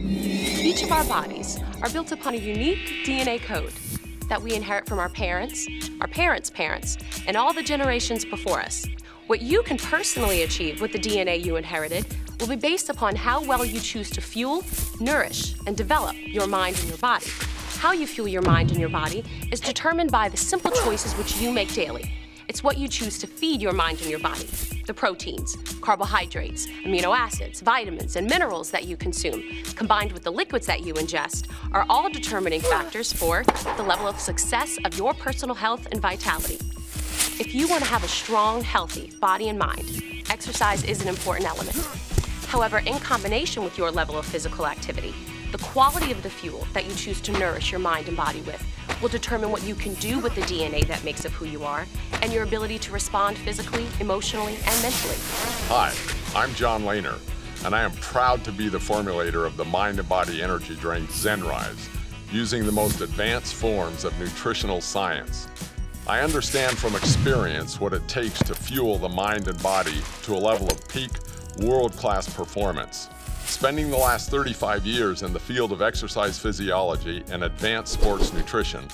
Each of our bodies are built upon a unique DNA code that we inherit from our parents, our parents' parents, and all the generations before us. What you can personally achieve with the DNA you inherited will be based upon how well you choose to fuel, nourish, and develop your mind and your body. How you fuel your mind and your body is determined by the simple choices which you make daily. It's what you choose to feed your mind and your body. The proteins, carbohydrates, amino acids, vitamins, and minerals that you consume, combined with the liquids that you ingest, are all determining factors for the level of success of your personal health and vitality. If you want to have a strong, healthy body and mind, exercise is an important element. However, in combination with your level of physical activity, quality of the fuel that you choose to nourish your mind and body with will determine what you can do with the DNA that makes up who you are and your ability to respond physically, emotionally, and mentally. Hi, I'm John Lehner, and I am proud to be the formulator of the Mind and Body Energy Drink ZenRise, using the most advanced forms of nutritional science. I understand from experience what it takes to fuel the mind and body to a level of peak, world-class performance. Spending the last 35 years in the field of exercise physiology and advanced sports nutrition,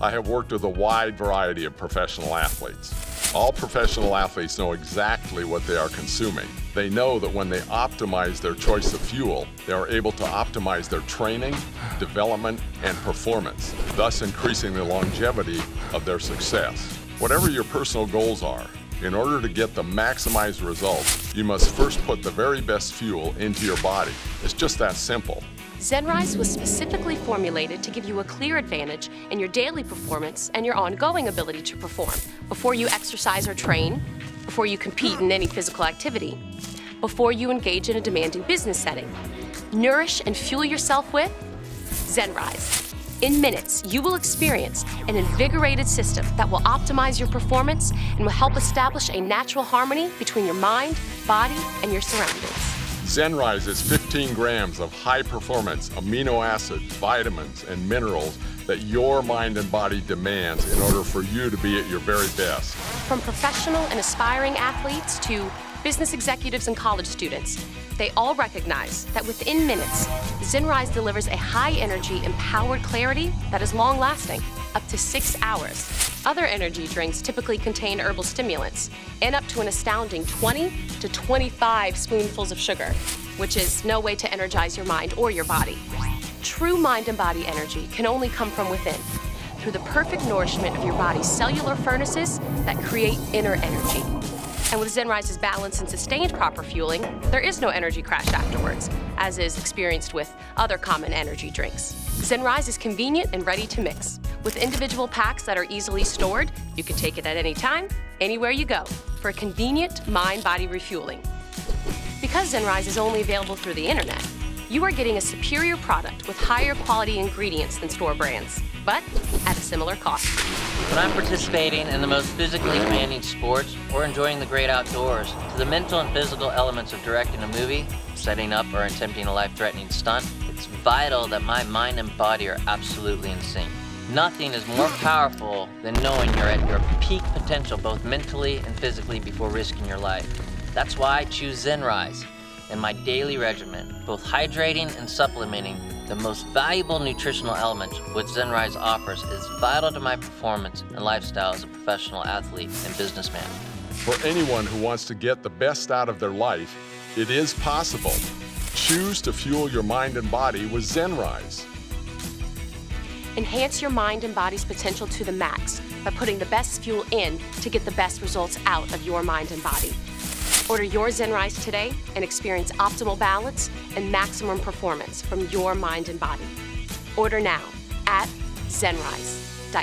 I have worked with a wide variety of professional athletes. All professional athletes know exactly what they are consuming. They know that when they optimize their choice of fuel, they are able to optimize their training, development, and performance, thus increasing the longevity of their success. Whatever your personal goals are, in order to get the maximized results, you must first put the very best fuel into your body. It's just that simple. ZenRise was specifically formulated to give you a clear advantage in your daily performance and your ongoing ability to perform before you exercise or train, before you compete in any physical activity, before you engage in a demanding business setting. Nourish and fuel yourself with ZenRise. In minutes, you will experience an invigorated system that will optimize your performance and will help establish a natural harmony between your mind, body, and your surroundings. ZenRise is 15 grams of high performance amino acids, vitamins, and minerals that your mind and body demands in order for you to be at your very best. From professional and aspiring athletes to business executives and college students, they all recognize that within minutes, ZenRise delivers a high energy, empowered clarity that is long lasting, up to six hours. Other energy drinks typically contain herbal stimulants and up to an astounding 20 to 25 spoonfuls of sugar, which is no way to energize your mind or your body. True mind and body energy can only come from within, through the perfect nourishment of your body's cellular furnaces that create inner energy. And with ZenRise's balanced and sustained proper fueling, there is no energy crash afterwards, as is experienced with other common energy drinks. ZenRise is convenient and ready to mix. With individual packs that are easily stored, you can take it at any time, anywhere you go, for convenient mind-body refueling. Because ZenRise is only available through the internet, you are getting a superior product with higher quality ingredients than store brands, but at a similar cost. When I'm participating in the most physically demanding sports or enjoying the great outdoors, to the mental and physical elements of directing a movie, setting up or attempting a life-threatening stunt, it's vital that my mind and body are absolutely in sync. Nothing is more powerful than knowing you're at your peak potential both mentally and physically before risking your life. That's why I choose ZenRise in my daily regimen, both hydrating and supplementing the most valuable nutritional element which ZenRise offers is vital to my performance and lifestyle as a professional athlete and businessman. For anyone who wants to get the best out of their life, it is possible. Choose to fuel your mind and body with ZenRise. Enhance your mind and body's potential to the max by putting the best fuel in to get the best results out of your mind and body. Order your ZenRise today and experience optimal balance and maximum performance from your mind and body. Order now at zenrise.us.